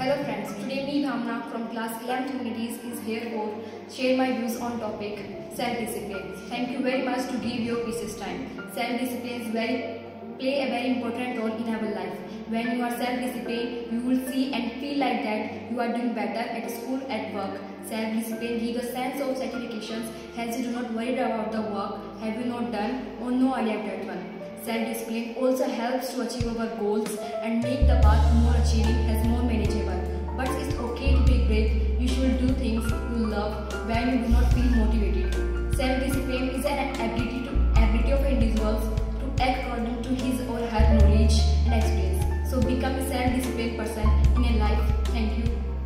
Hello friends, today me Bhawna from class 11th Humanities is here for share my views on topic self-discipline. Thank you very much to give your precious time. Self-discipline is very play a very important role in our life. When you are self-disciplined, you will see and feel like that you are doing better at school, at work. Self-discipline gives a sense of satisfaction as you do not worry about the work have you not done or no idea of that one. Self-discipline also helps to achieve our goals and when you do not feel motivated. Self-discipline is an ability to ability of individuals to act according to his or her knowledge and experience. So become a self-disciplined person in your life. Thank you.